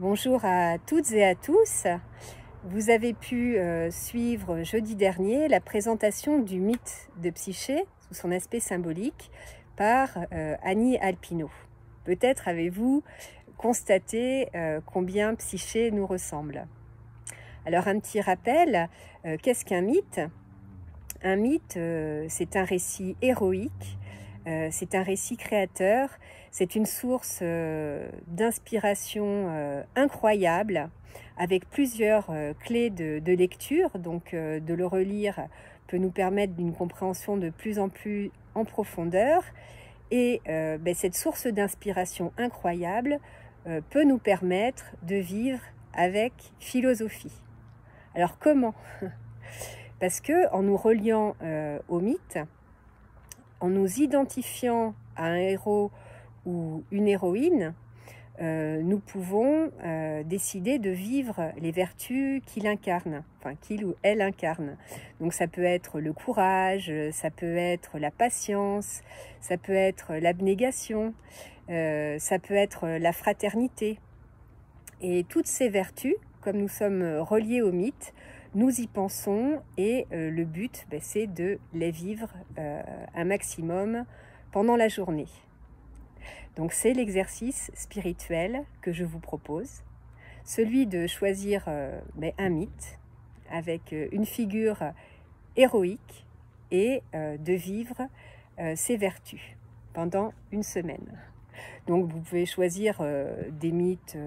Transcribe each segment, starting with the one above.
Bonjour à toutes et à tous. Vous avez pu euh, suivre jeudi dernier la présentation du mythe de Psyché sous son aspect symbolique par euh, Annie Alpino. Peut-être avez-vous constaté euh, combien Psyché nous ressemble. Alors un petit rappel, qu'est-ce qu'un mythe? Un mythe, c'est un récit héroïque c'est un récit créateur, c'est une source euh, d'inspiration euh, incroyable avec plusieurs clés de, lecture. Donc de le relire peut nous permettre d'une compréhension de plus en plus en profondeur. Et ben, cette source d'inspiration incroyable peut nous permettre de vivre avec philosophie. Alors comment? Parce que en nous reliant au mythe, en nous identifiant à un héros ou une héroïne, euh, nous pouvons euh, décider de vivre les vertus qu'il incarne, qu'il ou elle incarne. Donc ça peut être le courage, ça peut être la patience, ça peut être l'abnégation, euh, ça peut être la fraternité. Et toutes ces vertus, comme nous sommes reliés au mythe, nous y pensons et le but, ben, c'est de les vivre un maximum pendant la journée. Donc c'est l'exercice spirituel que je vous propose, celui de choisir euh, ben, un mythe avec une figure héroïque et de vivre ses vertus pendant une semaine. Donc vous pouvez choisir des mythes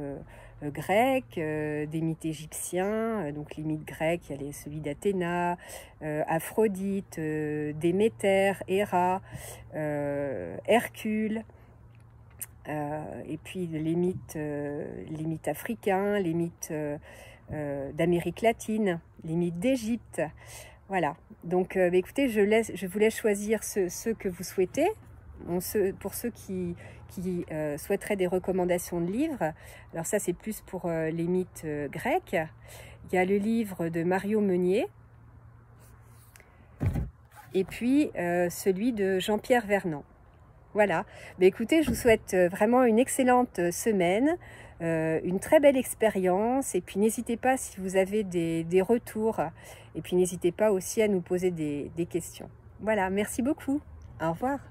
euh, grecs, euh, des mythes égyptiens, euh, donc les mythes grecs, il y a celui d'Athéna, Aphrodite, Déméter, Héra, Hercule, et puis les mythes, les mythes africains, les mythes d'Amérique latine, les mythes d'Égypte. Voilà, donc bah, écoutez, je, laisse, vous laisse choisir ceux que vous souhaitez pour ceux qui, euh, souhaiteraient des recommandations de livres, alors ça c'est plus pour euh, les mythes euh, grecs. Il y a le livre de Mario Meunier et puis celui de Jean-Pierre Vernant. Voilà. Mais écoutez, je vous souhaite vraiment une excellente semaine, une très belle expérience. Et puis n'hésitez pas si vous avez des, retours. Et puis n'hésitez pas aussi à nous poser des questions. Voilà, merci beaucoup. Au revoir.